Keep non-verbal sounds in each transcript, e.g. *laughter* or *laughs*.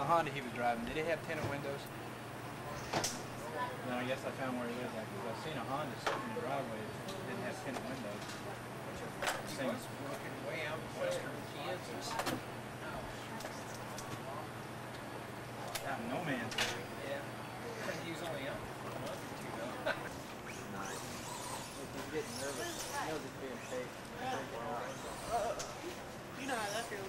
the Honda he was driving, did it have tinted windows? No, I guess I found where he lives at, because I've seen a Honda sitting in the driveway that didn't have tinted windows. This thing is way out in western Kansas. out in no man's land. Yeah. He was only out for a month or two though. Nice. He's getting nervous. He knows it's being taped. You know how that feels.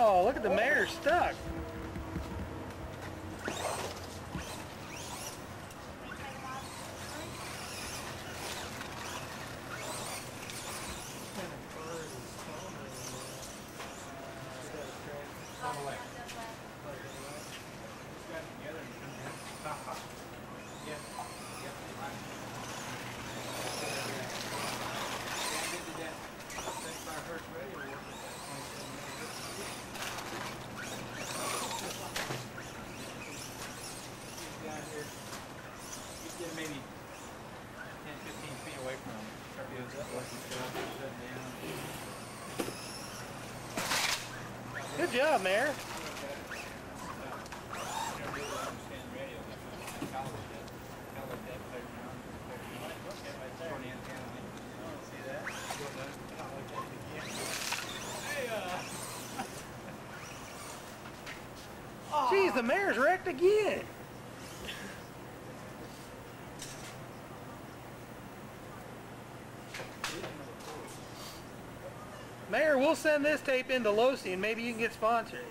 Oh, at the mayor stuck. Get maybe 10, 15 feet away from him. Start doing that, like he's mayor. Jeez, the mayor's wrecked again. Mayor, we'll send this tape into Losi and maybe you can get sponsored.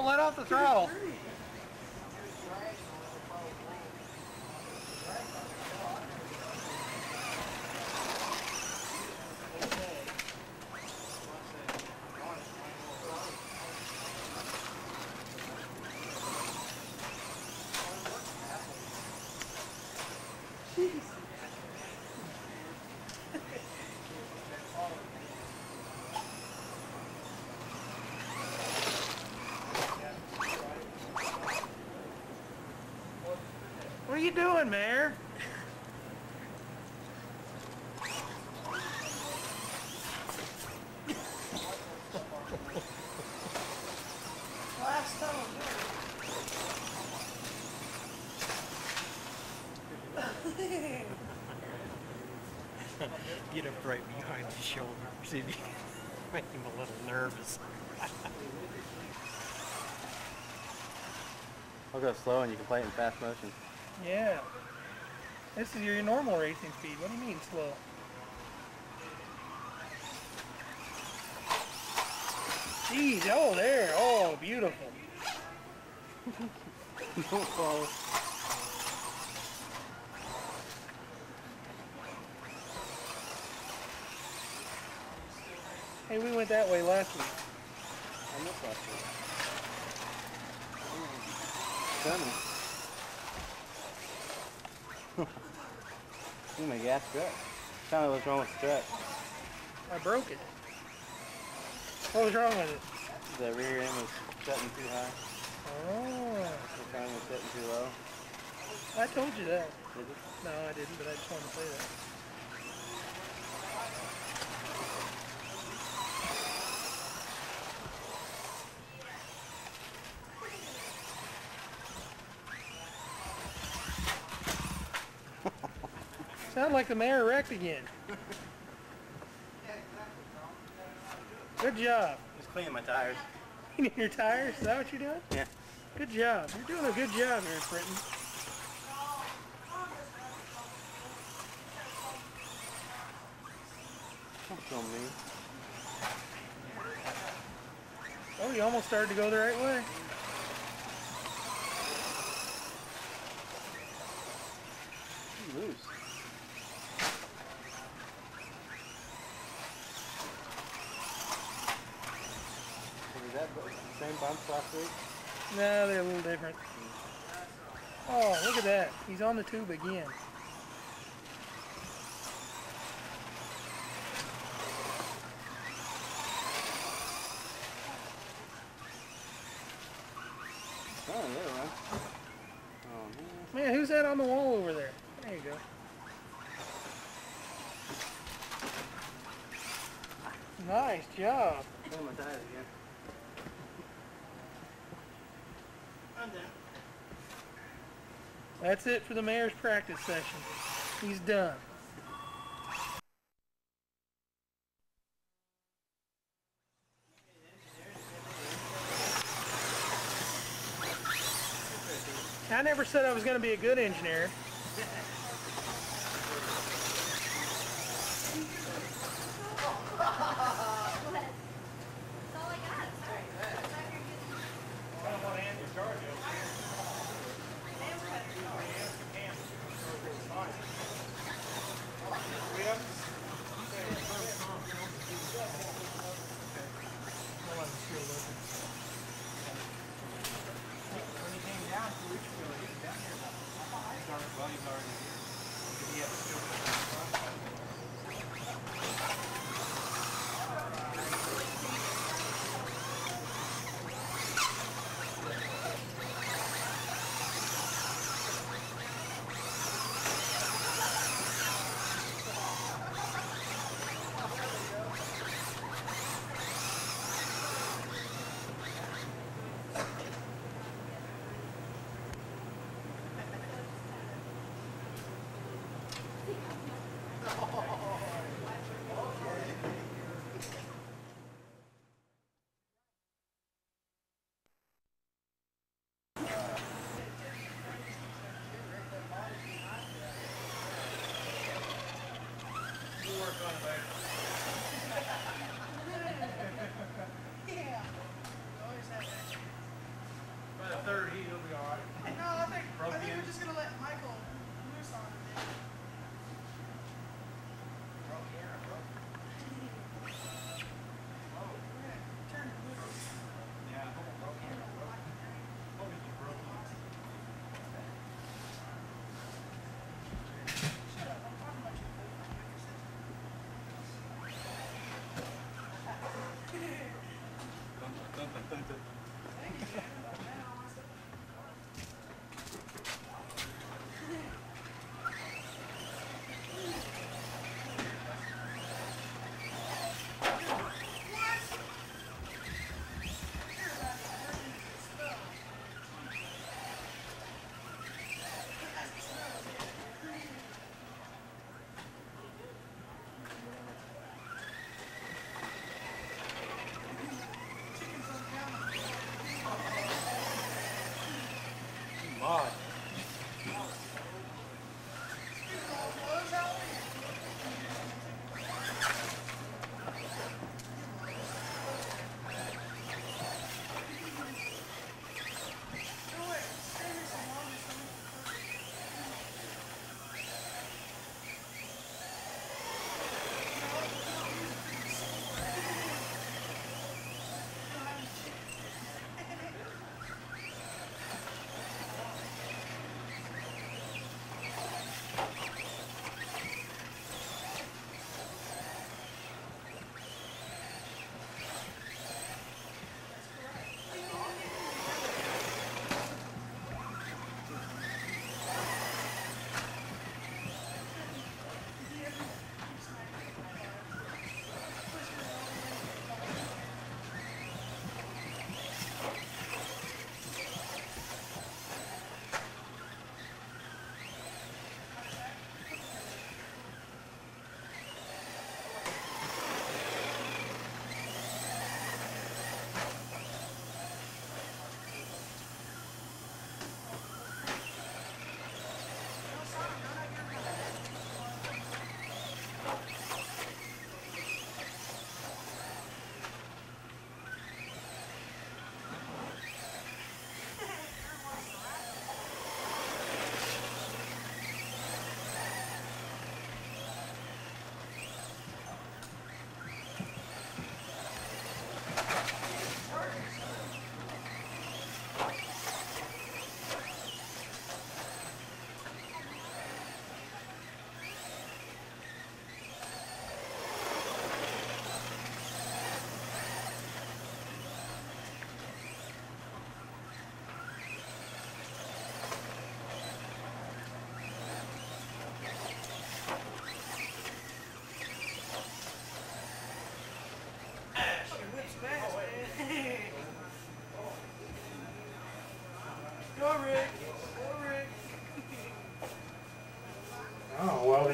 Don't let off the throttle. See if you can make him a little nervous. I'll go slow and you can play it in fast motion. Yeah. This is your normal racing speed. What do you mean slow? Jeez, oh there. Oh, beautiful. *laughs* Don't fall. Hey, we went that way last week. I missed last week. Stunning. Ooh, my gas strut. Tell me what's wrong with the strut. I broke it. What was wrong with it? The rear end was setting too high. Oh, The front was setting too low. I told you that. Did it? No, I didn't, but I just wanted to say that. Sound like the mayor wrecked again. Good job. Just cleaning my tires. *laughs* Cleaning your tires? Is that what you're doing? Yeah. Good job. You're doing a good job here, Britton. Don't film me. Oh, you almost started to go the right way. No, they're a little different. Oh, look at that. He's on the tube again. That's it for the mayor's practice session. He's done. I never said I was going to be a good engineer.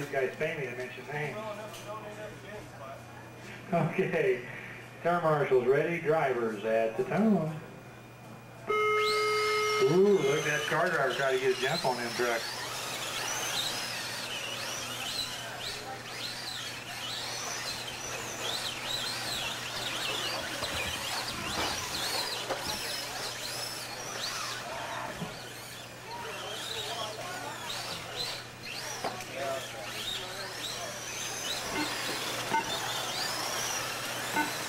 These guys pay me to mention names. Well enough to donate up Ben's, but Okay, turn marshals ready, drivers at the tone. Ooh, look at that car driver trying to get a jump on them trucks.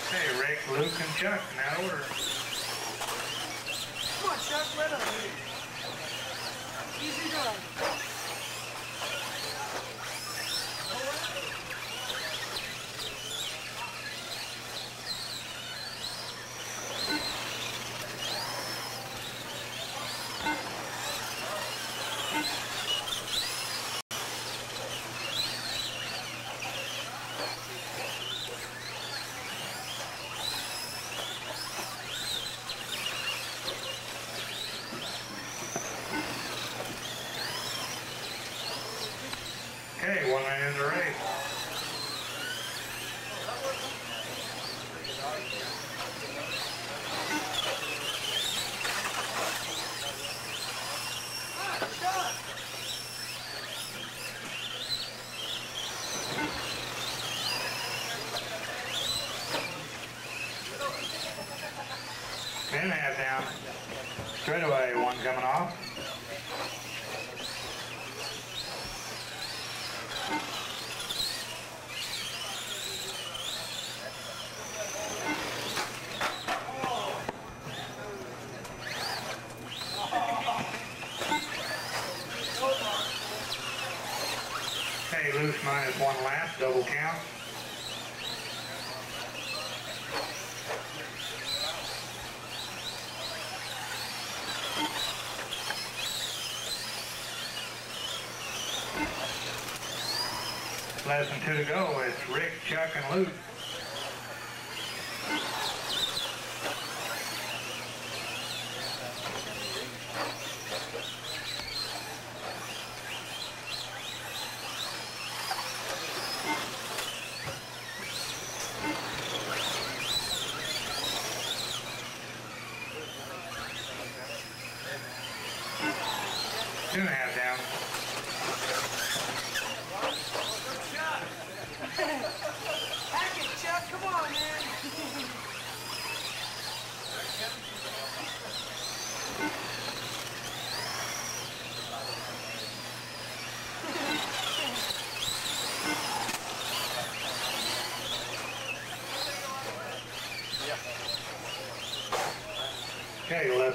Hey, Rick, Luke, and Chuck, now order. Come on, Chuck, let him. Easy going. Okay, one minute in the race. Minute and a half down. Straight away, one coming off. Hey, loose minus one lap, double count. Less than two to go. It's Rick, Chuck, and Luke.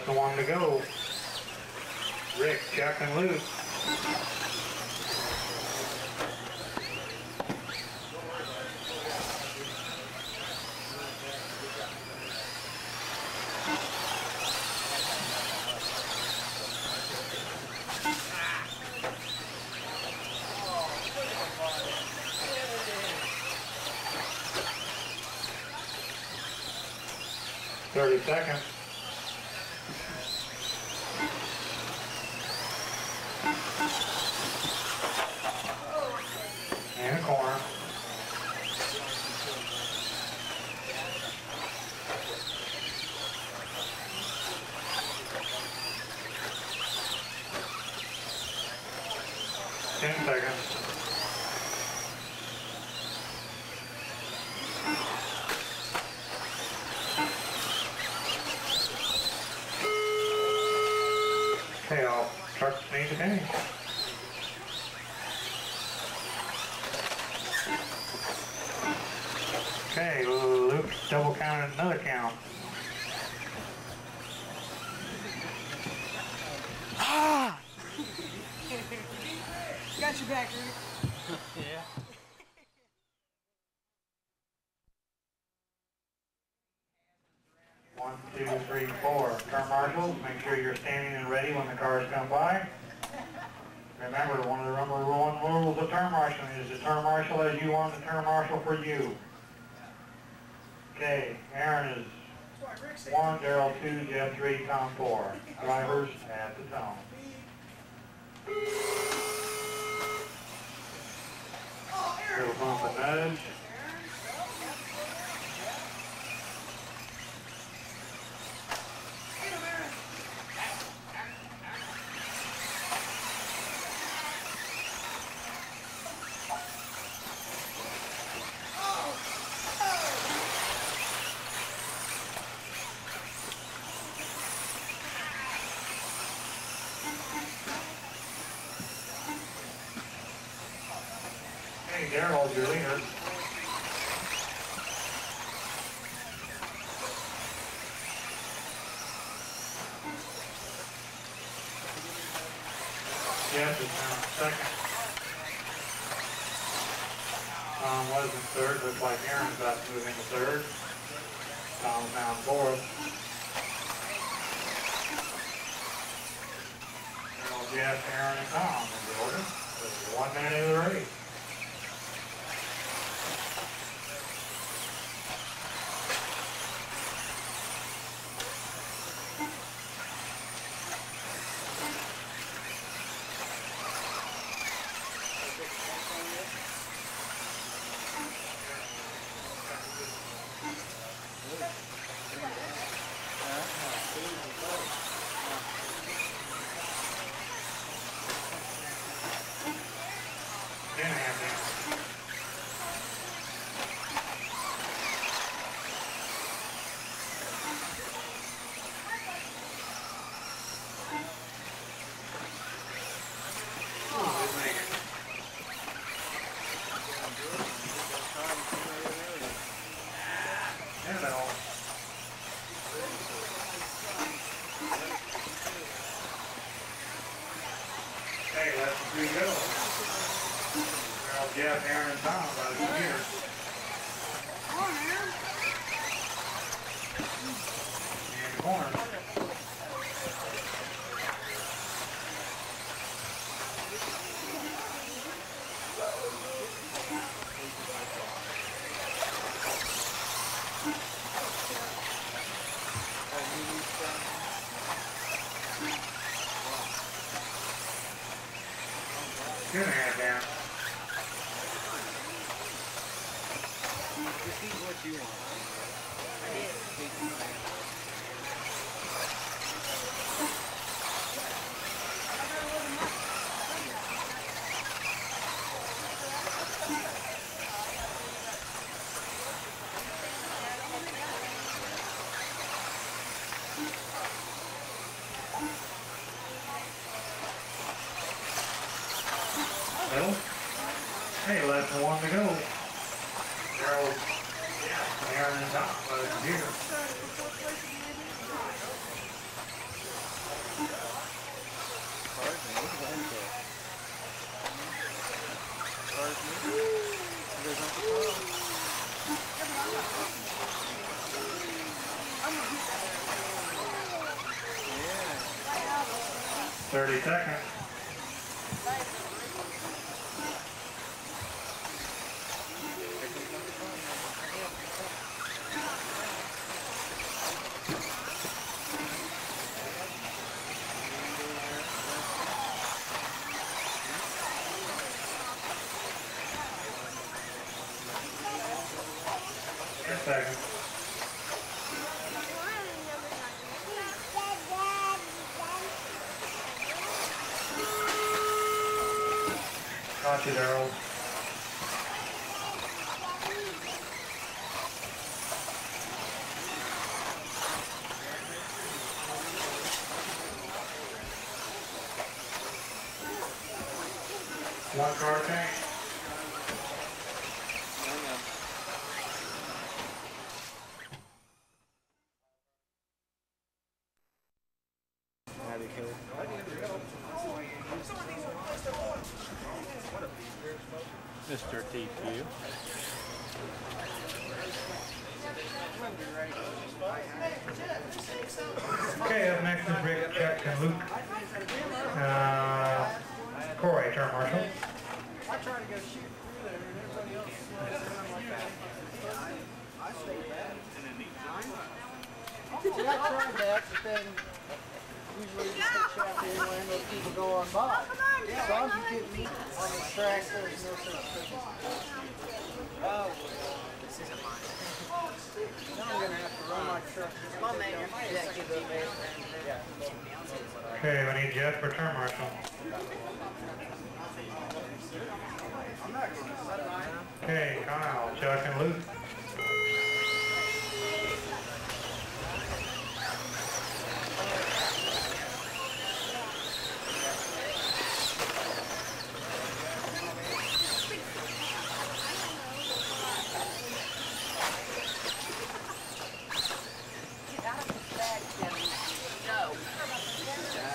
Less than one to go. Rick, Chuck, and Luke. Thirty seconds. And a corner. Ten seconds. Okay, all trucks need to finish. Okay, Luke double counted another count. Got your back, Rick. One, two, three, Turn marshals, make sure you're standing and ready when the cars come by. Remember, one of the number one rules of turn marshaling is the turn marshal as you want the turn marshal for you. Okay, Aaron is one, Daryl two, Jeff three, Tom four. Drivers at the tone. Little bump good. Hey, Daryl's your leader. Thirty seconds. Ten seconds. Got you, Darryl. One car tank. That'd be cool. Mr. TQ. Okay, up next is Rick, Chuck, and Luke. Uh, Corey, turn marshal. I try to go shoot through there and everybody else like that. I stay back. I tried that, but then usually the stick shaft anyway, and those people go on by. Some you get meat on the track, there's no such thing. Oh, this isn't mine. Now I'm gonna have to run my truck. My man, your jack gives you Yeah. Okay, we need Jeff for turn marshal. Okay, Kyle, Chuck, and Luke.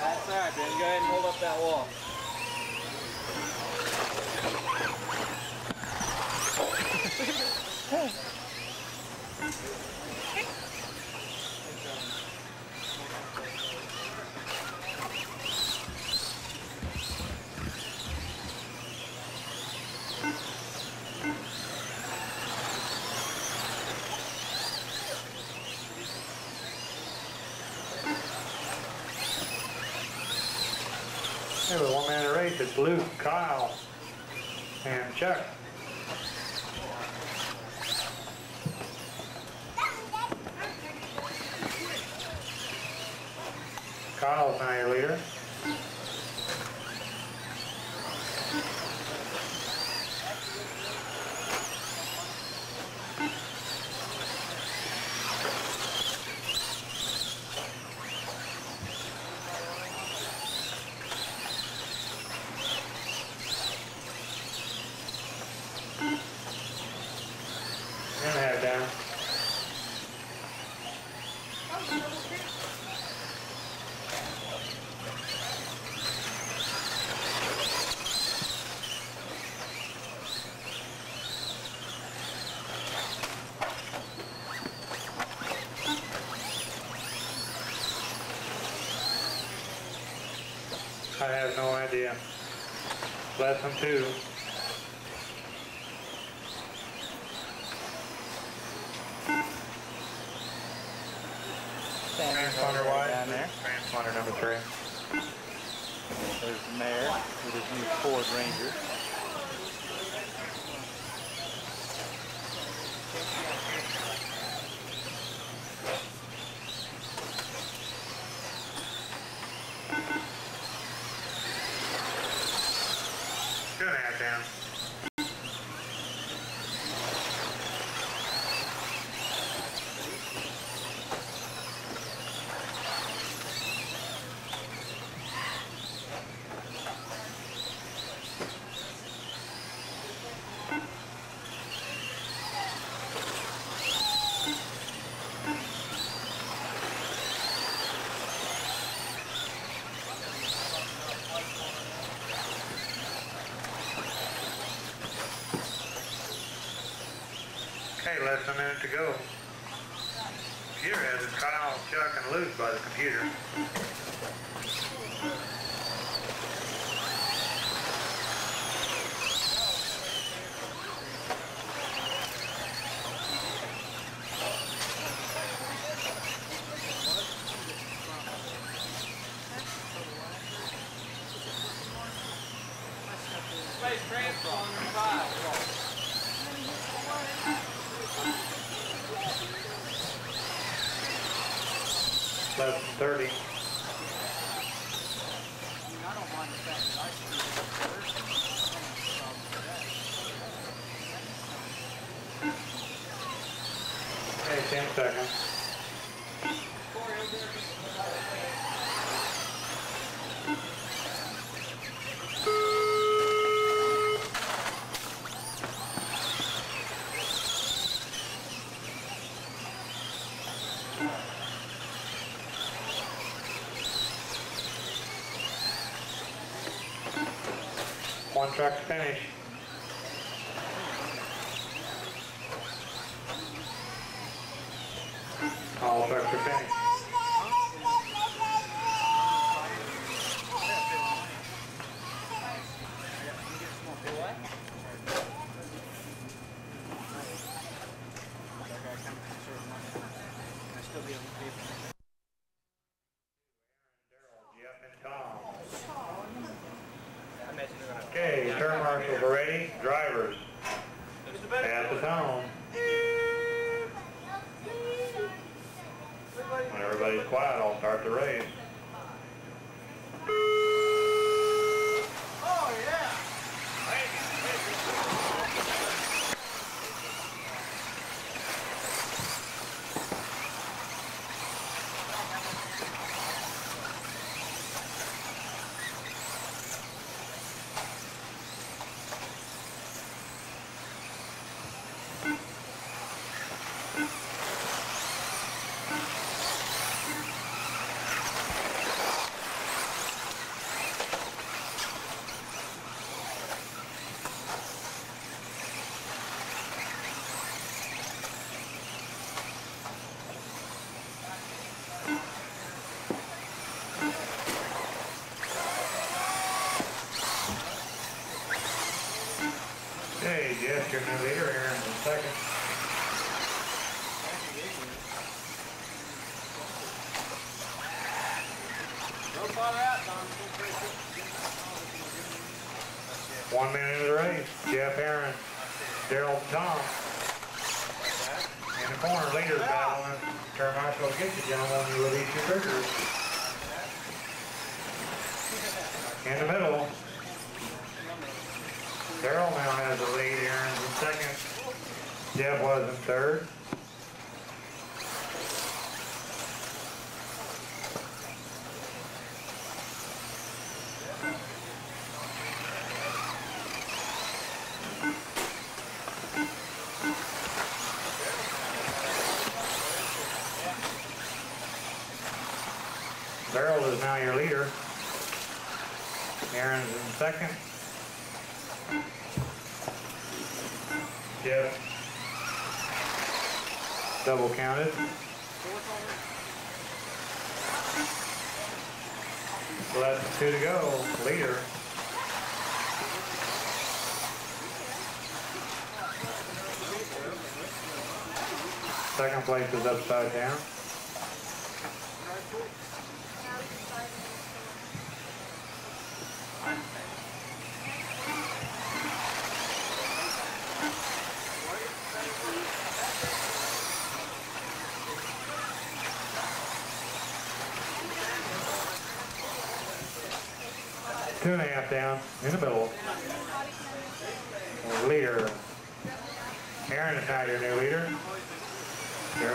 That's alright, Ben. Go ahead and hold up that wall. Hey, with one man race, it's Luke, Kyle, and Chuck. Kyle's now your leader. You're gonna have it down. I have no idea. Lesson two. Transponder wide. Down there. Transponder number three. There's the mayor with his new Ford Ranger. Good hat down. Okay, less than a minute to go. Computer has it Kyle, Chuck, and Luke by the computer. Space transponder five. Less than 30. Okay, 10 seconds. One truck's finished. All trucks are finished. Okay, turn marshals are ready. Drivers, at the tone. When everybody's quiet, I'll start the race. Oh, yeah. Leader, Aaron's in second. Out, Don. One man into the race. Jeff Aaron, Daryl Tom. In the corner, leaders battling. Turn marshal, get you gentlemen, you release your triggers. In the middle. Daryl now has the lead, in second. Jeff was in third. Darrell is now your leader. Aaron's in second. Jeff. Double counted. So that's two to go, leader. Second place is upside down. Down, in the middle. Leader. Aaron is now your new leader. In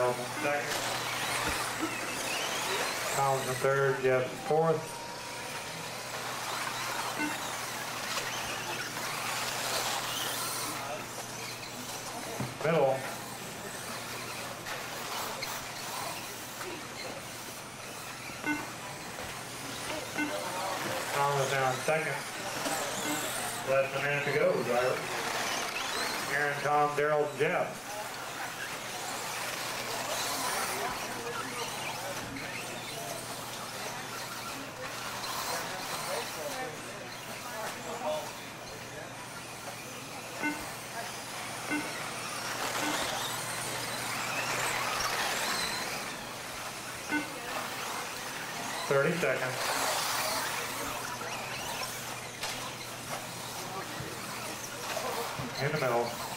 second. Collins in third, Jeff fourth. Middle. Collins now in second. Less than a minute to go, driver. Aaron, Jeff. Thirty seconds. In the middle.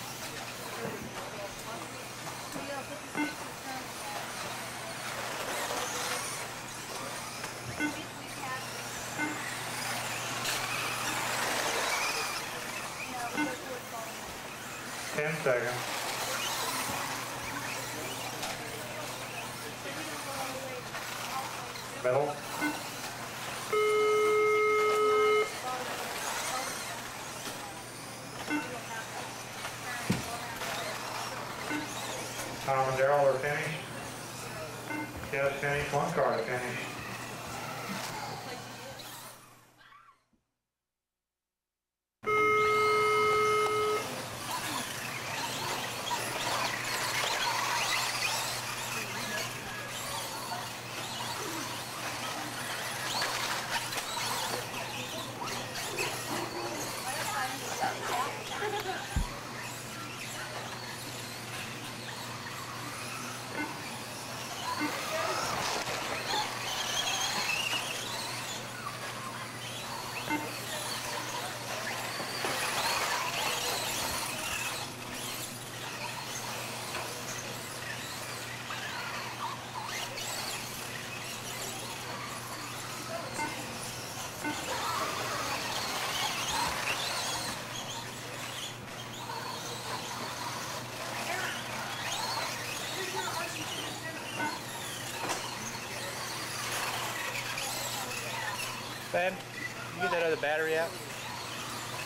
Other battery out?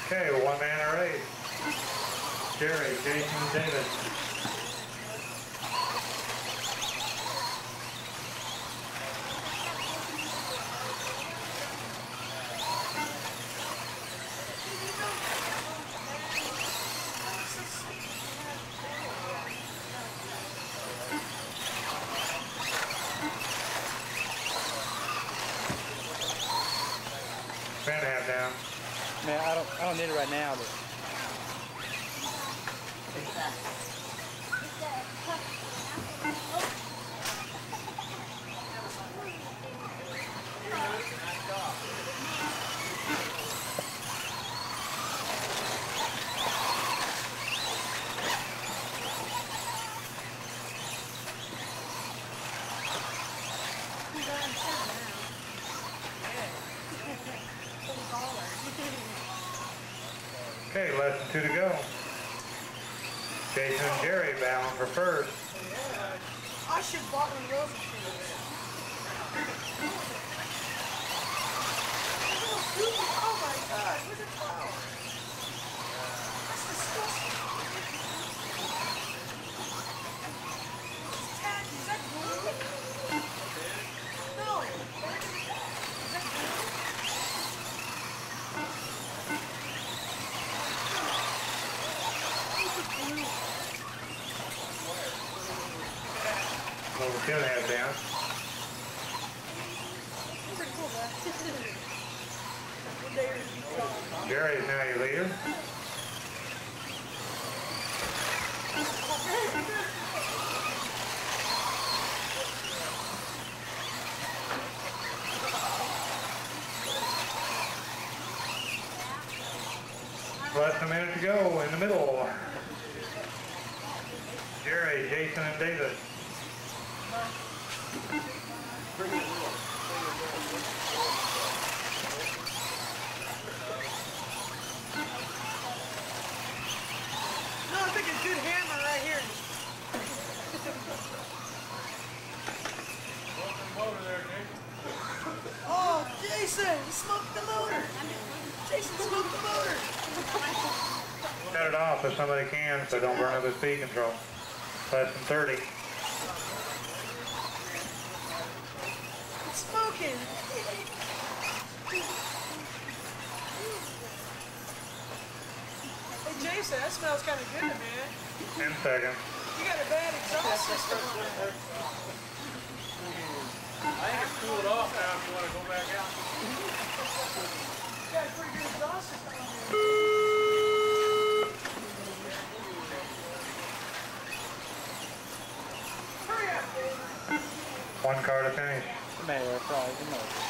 Okay, one man a race. Jerry, Jason, David. Man half down. Man, I don't, I don't need it right now, Okay, less than two to go. Jason and Jerry battling for first. I should bought one of those. Oh my god, look at that. That's disgusting. It's tacky. Is that glue? No. Is that glue? Over two and a half down. Pretty cool, man. One day you're gonna be strong. Jerry is now your leader. Less than a minute to go in the middle. Jerry, Jason, and David. No, I think a good hammer right here. Oh, Jason, he smoked the motor. Jason smoked the motor. Cut it off if somebody can, so don't burn up the speed control. Less than 30. It's smoking. Hey, Jason, that smells kind of good, man. 10 seconds. You got a bad exhaust system on there. I think it's cooled off now if you want to go back out. You got a pretty good exhaust system on there. Hurry up, David. One car to finish. man, they're probably the most.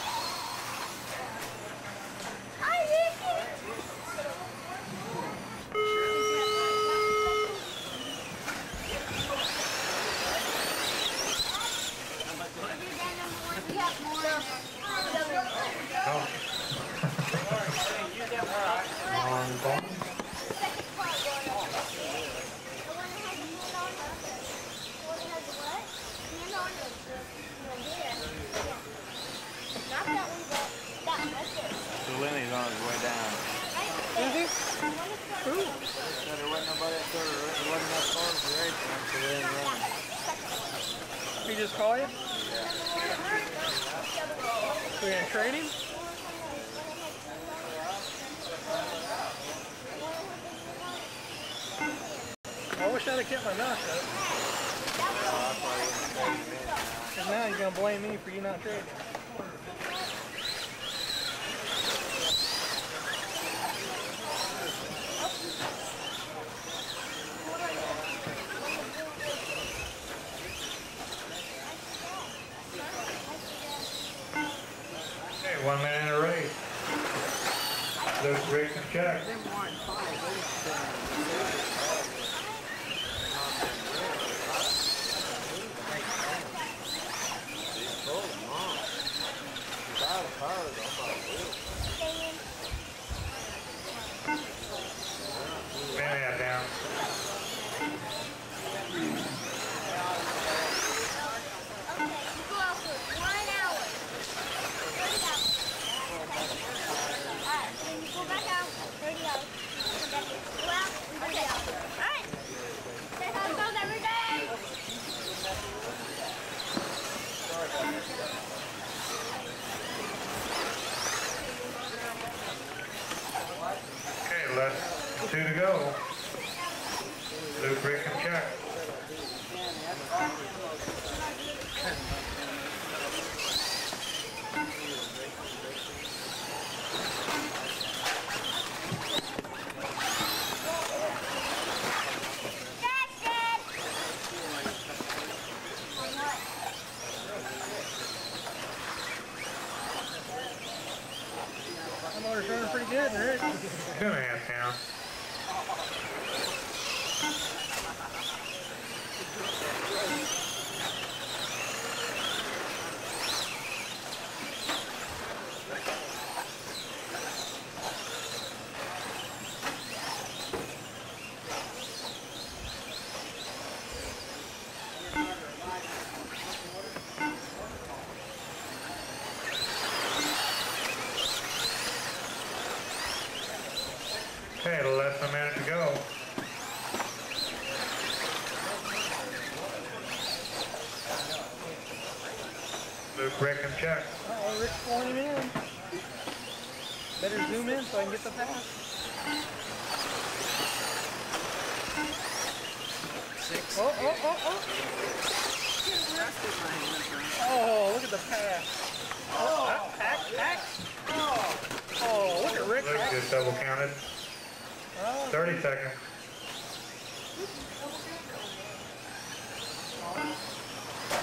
30 seconds.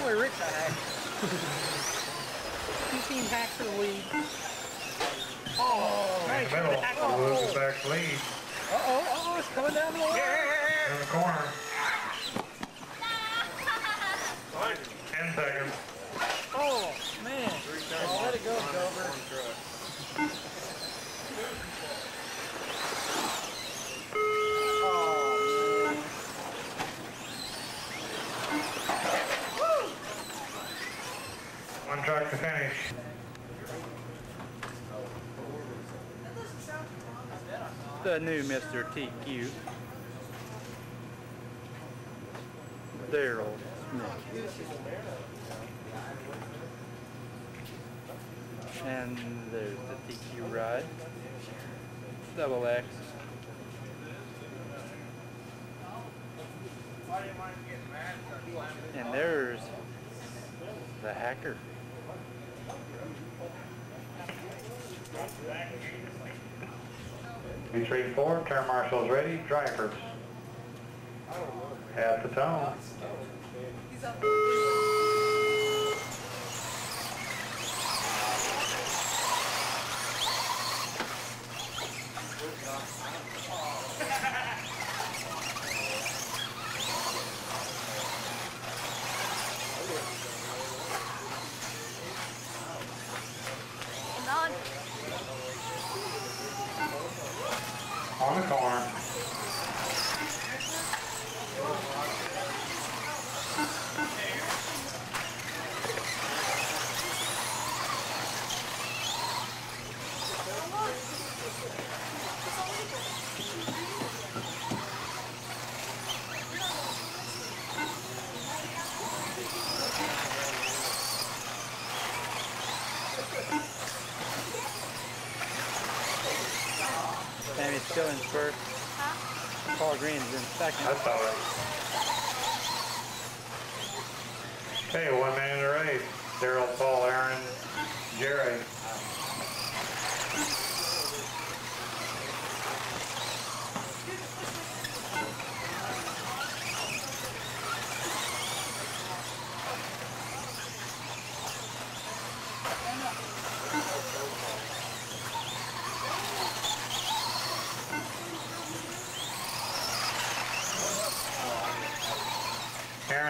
boy, Rick's a hack. He's seen hack for the lead. Oh, In the middle. hack. Luke is Oh, back to lead. oh, oh, it's coming down the line. In the corner. *laughs* 10 seconds. Oh, man. Oh, let it go, Dover. Oh, man. Truck to finish. The new Mr. TQ. Daryl Smith. And there's the TQ ride. Double X. And there's the hacker. Two, three, four, turn marshals ready, drivers. At the tone. None. On the corner. Sammy's still in first. Paul Green's in second. That's all right. Okay, one minute in the race. Daryl, Paul, Aaron, Jerry.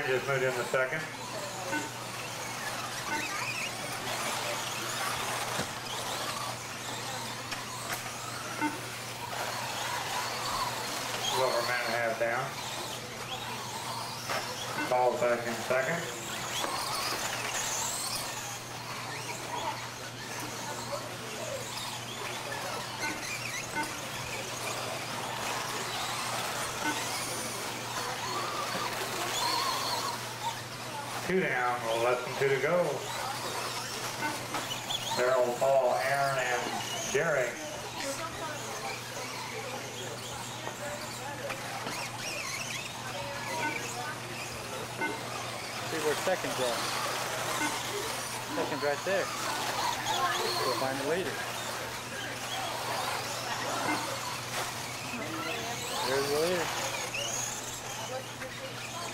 Aaron just moved in the second. And a half down. Paul's back in second. two down, or less than two to go. Daryl, Paul, Aaron, and Jerry. See where second's at. Second right there. We'll find the leader. There's the leader.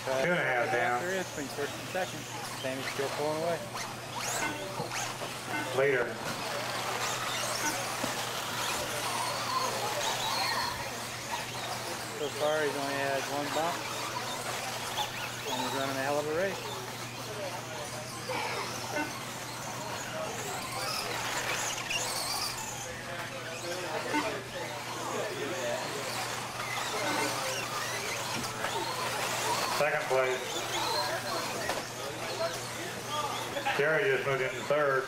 Two and a half down. There is between first and second. Sammy's still pulling away. Later. So far, he's only had one bump. And he's running a hell of a race. Second place. Jerry just moved into third.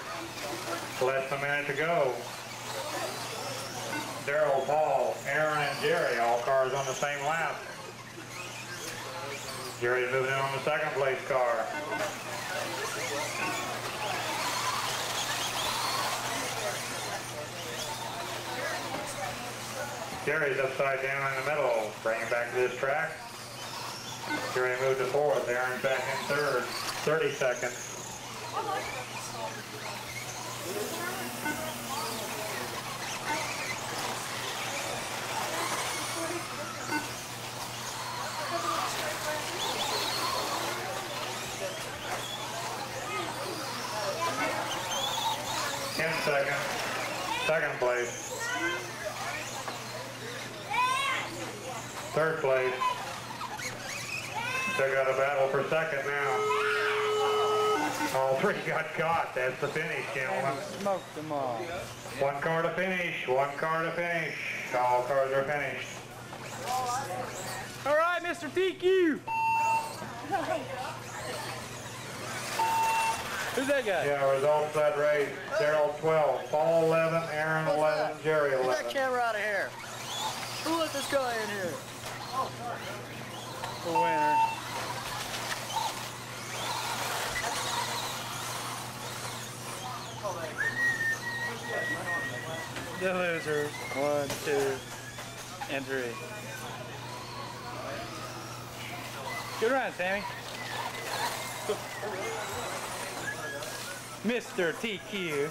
Less than a minute to go. Daryl, Paul, Aaron, and Jerry, all cars on the same lap. Jerry's moving in on the second place car. Jerry's upside down in the middle. Bring him back to this track. Jerry moved to fourth. Aaron's back in third. 30 seconds. Ten seconds. Second place. Third place. They got a battle for second now. All three *laughs* got caught. That's the finish, gentlemen. Smoked them all. One car to finish. One car to finish. All cars are finished. All right, Mr. TQ. Who's that guy? Yeah, results of that race. Daryl 12, Paul 11, Aaron 11, Jerry 11. Get that 11. camera out of here. Who let this guy in here? The winner. The losers. One, two, and three. Good run, Sammy. Mr. TQ.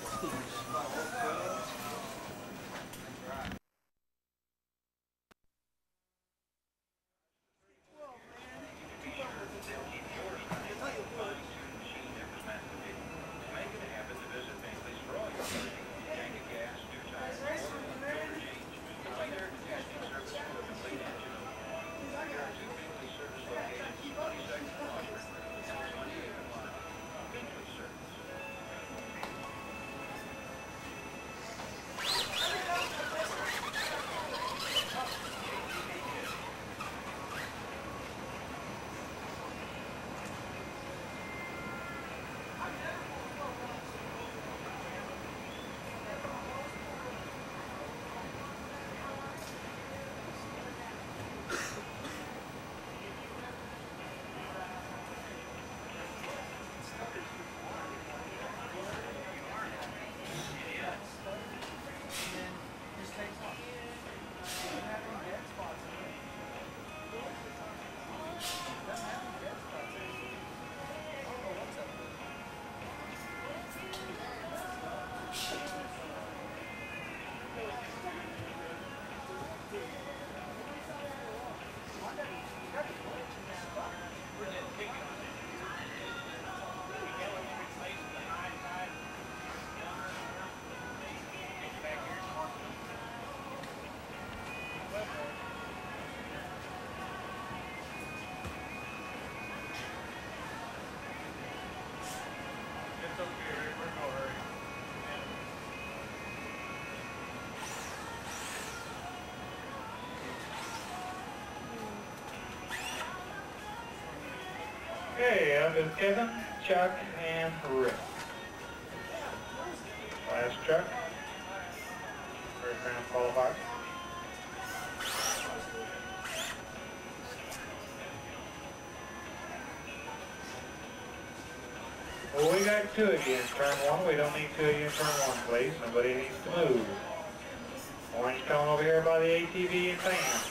Okay, up is Kevin, Chuck, and Rick. Last Chuck. First round qualifier. Well, we got two again, turn one. We don't need two again, turn one, please. Nobody needs to move. Orange cone over here by the ATV and fan.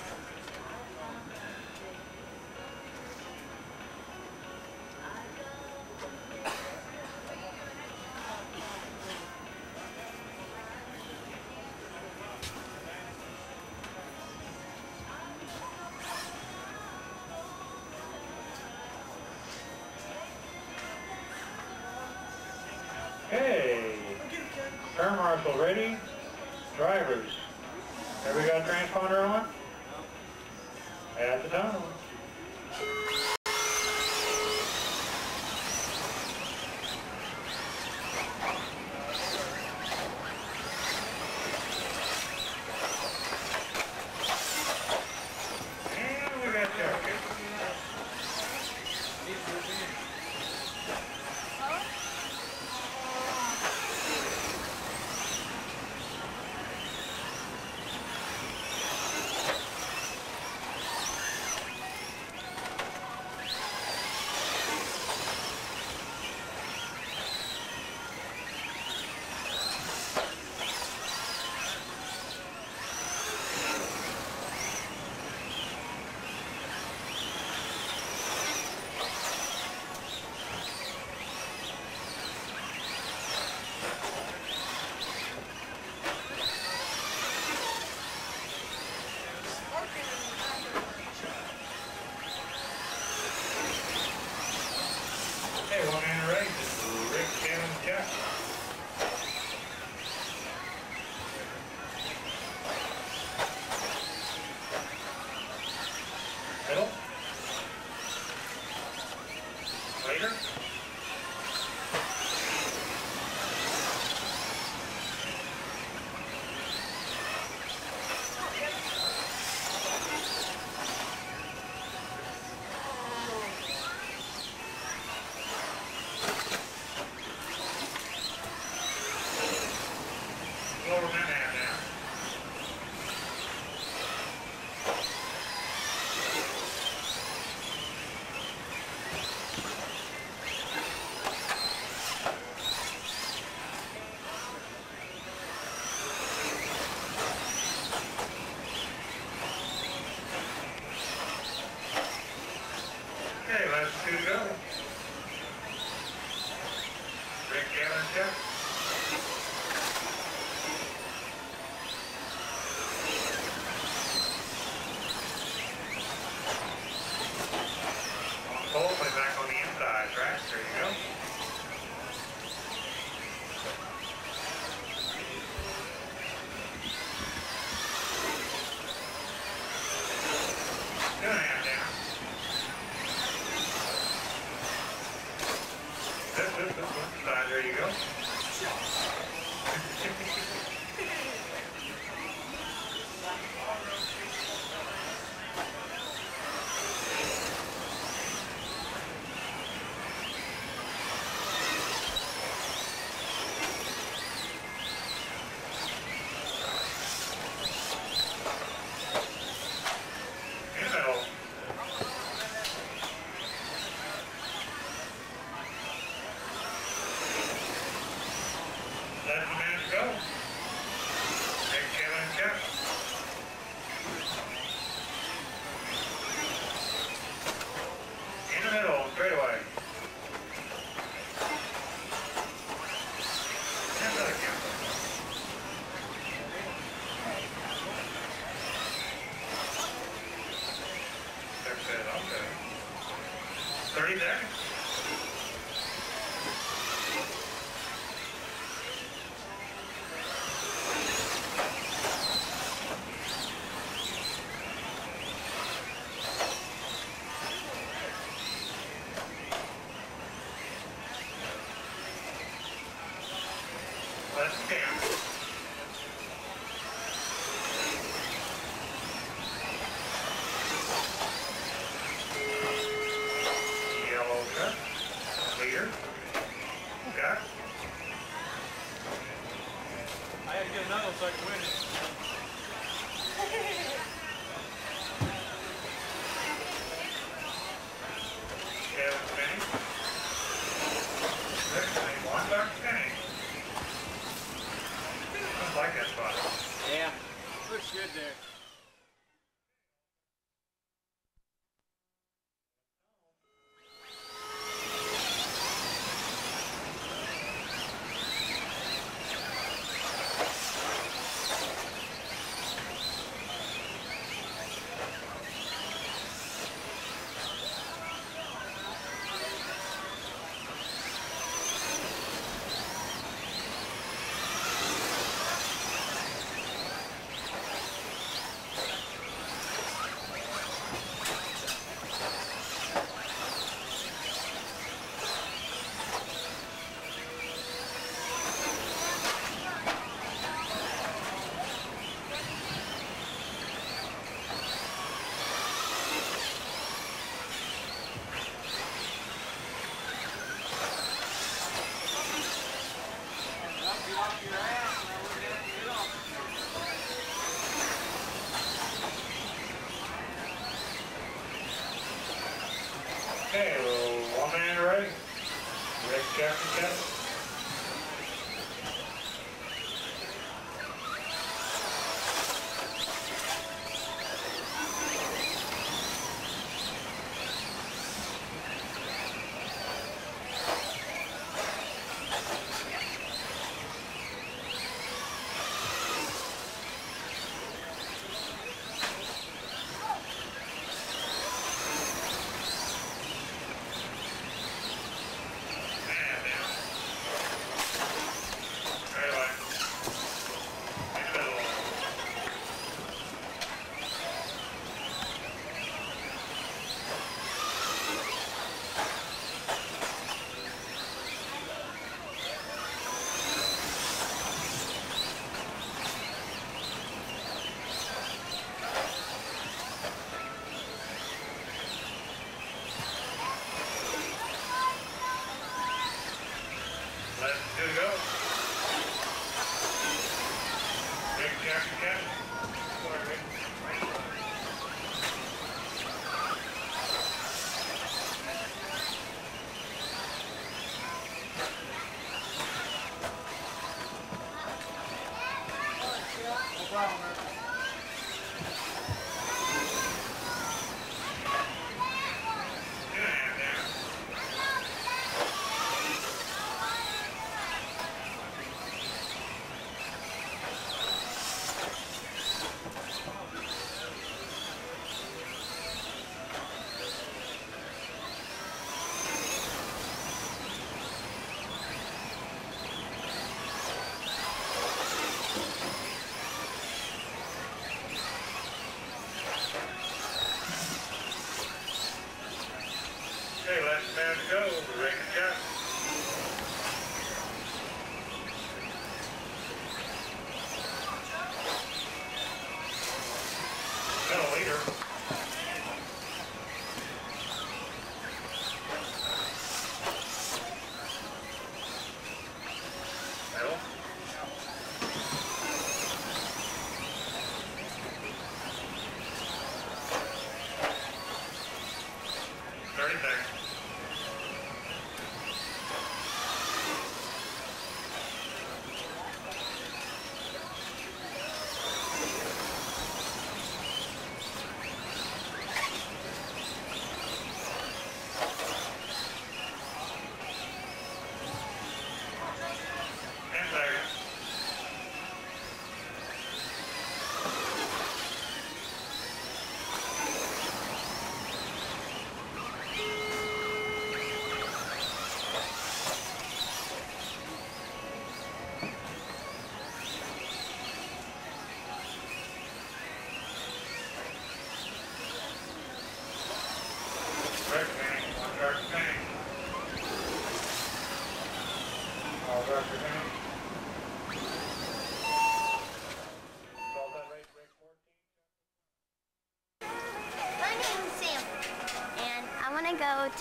There you go.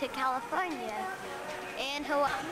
To California and Hawaii.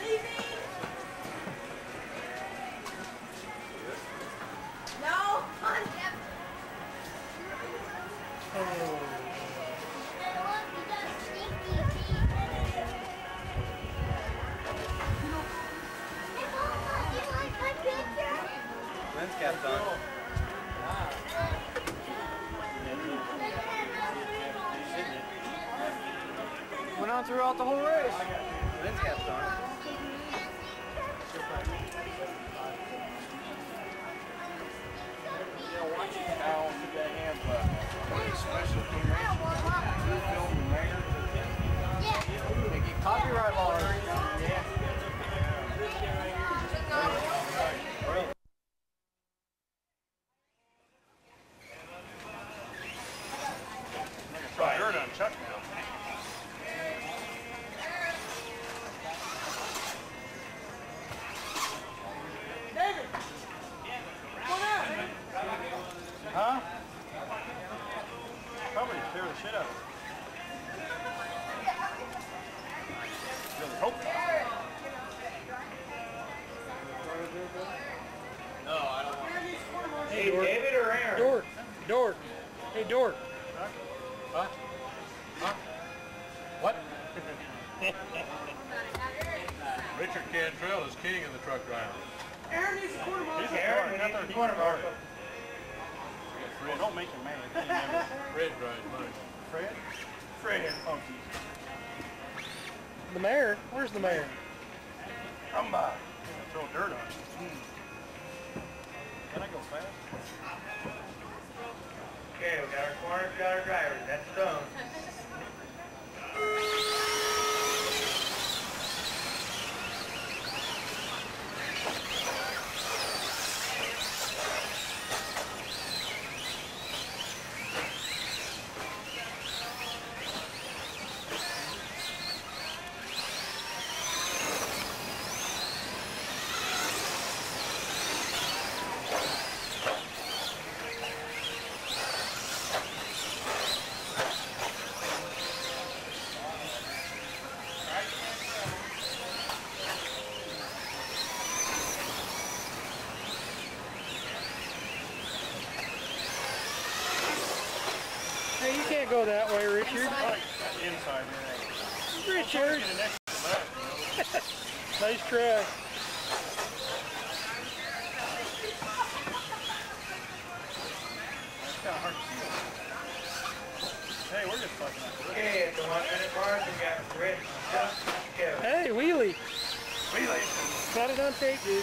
go that way, Richard. Inside. Richard. *laughs* nice try. Hey, we're just fucking up. Hey, at the one minute mark, we got Rich, Justin, Kevin. Hey, wheelie. Wheelie. Got it on tape, dude.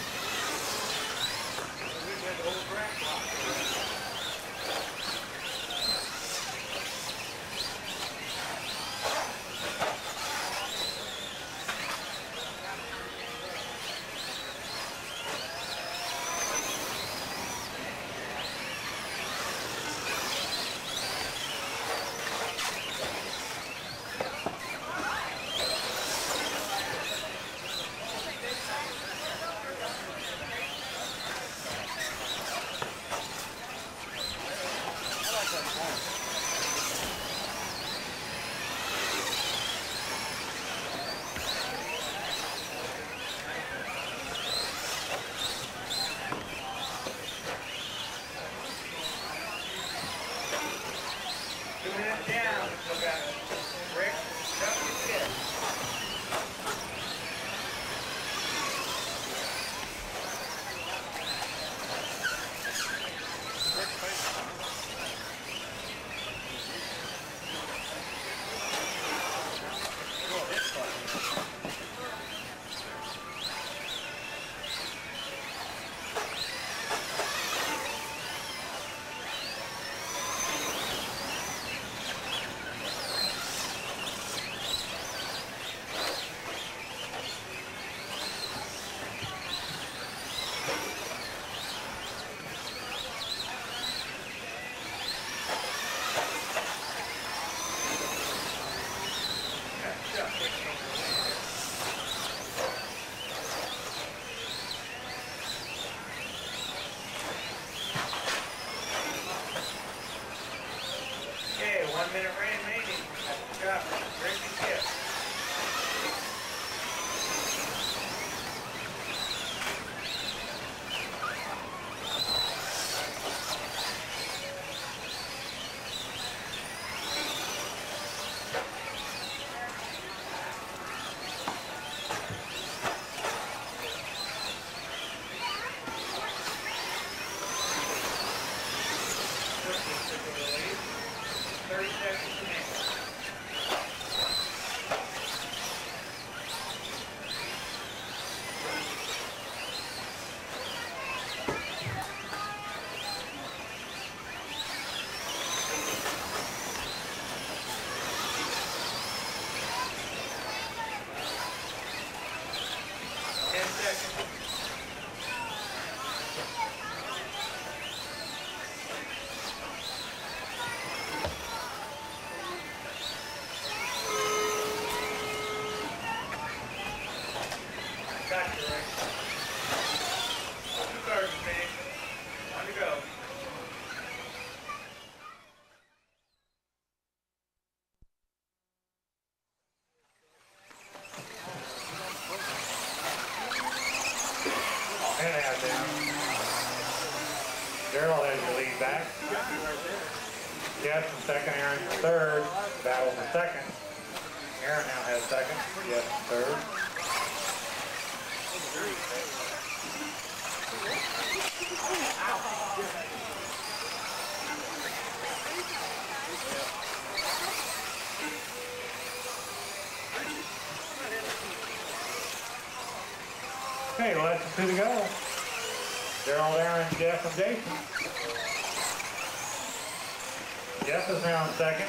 Second.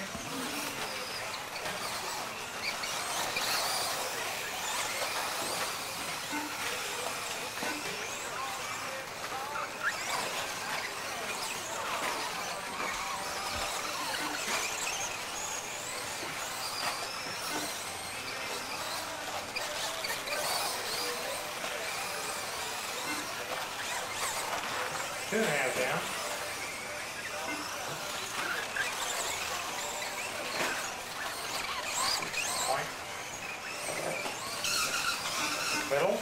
Two and a half down. Point. Middle.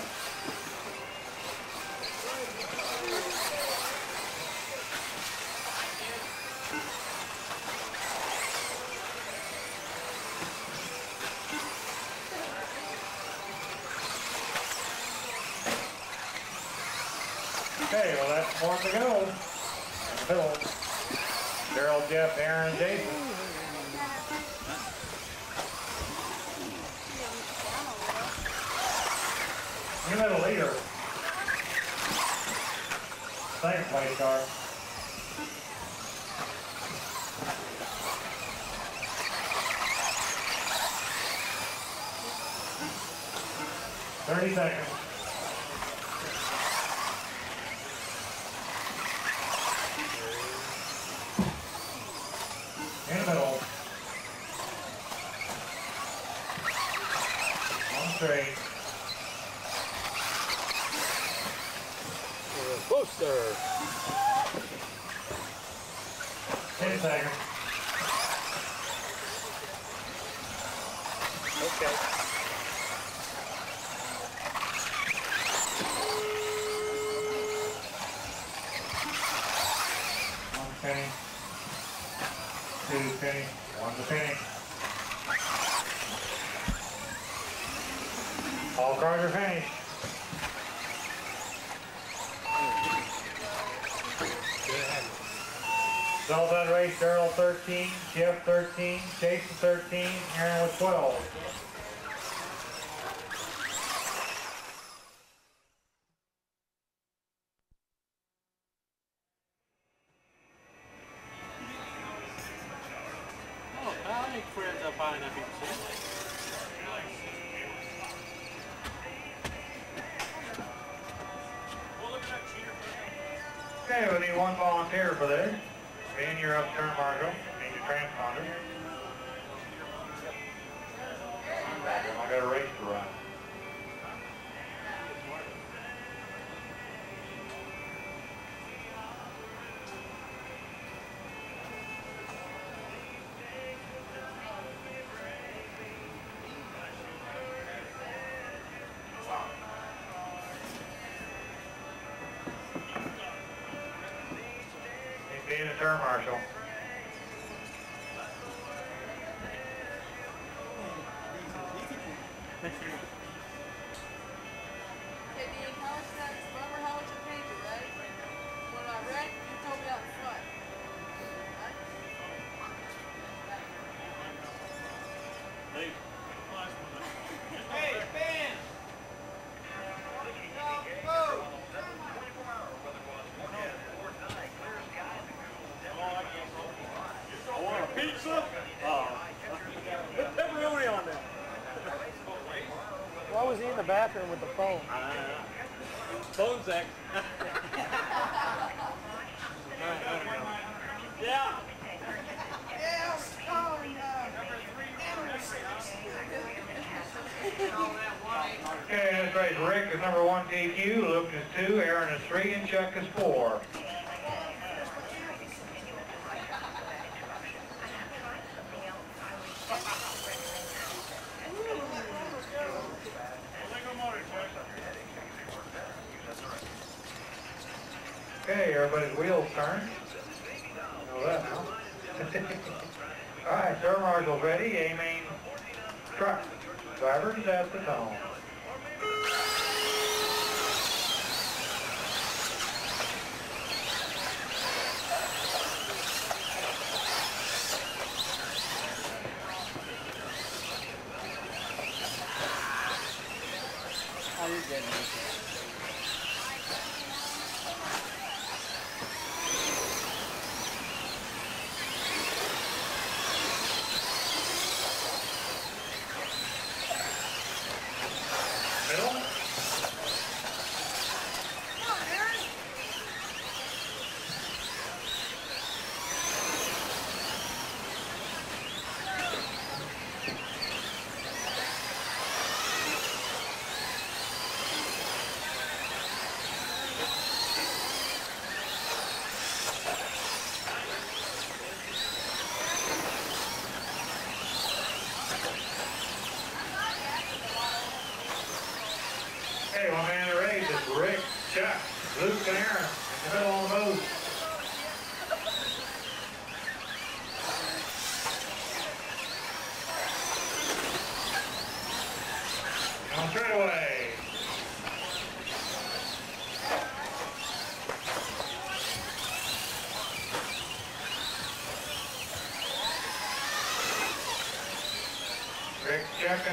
Okay, well, that's go. Middle. Daryl, Jeff, Aaron, Jason. You a leader. Second place car. Thirty seconds. In the middle. One straight. Closer. Ten seconds. Okay. One finish. Two finish. One to finish. All cars are finished. Darrell 13, Jeff 13, Jason 13, Aaron with 12. Need being a turn marshal. Bathroom with the phone? Phone sex. *laughs* yeah. Yeah, *laughs* Okay, that's right. Rick is number one DQ, Luke is two, Aaron is three, and Chuck is four. Okay, everybody's wheels turn. Know that now. *laughs* All right, turn marshals ready. A main truck. Drivers at the tone.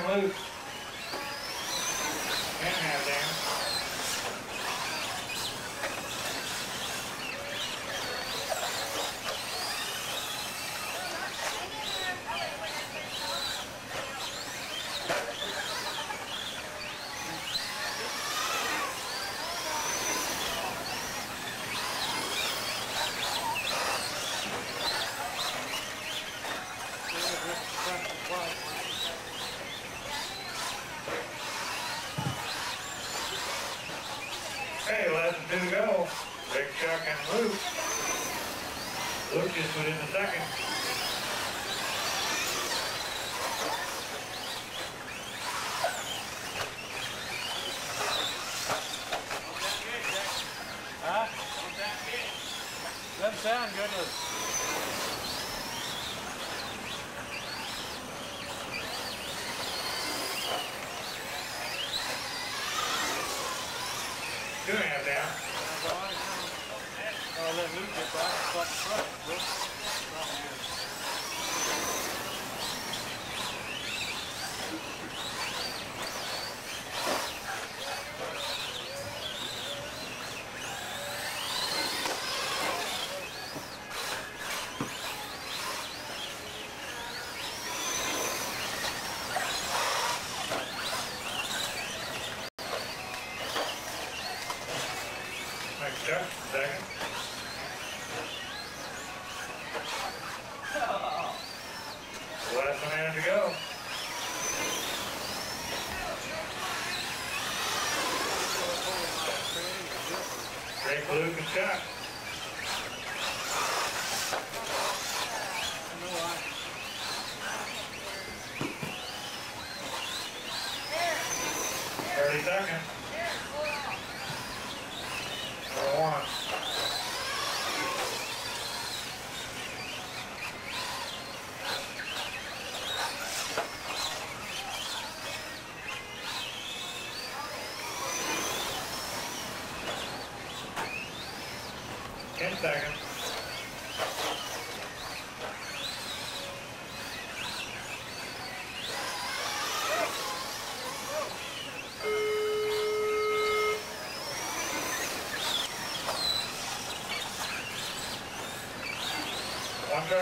Rick,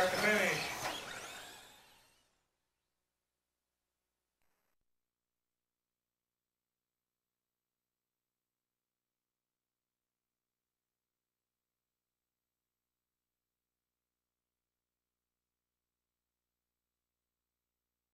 Finish.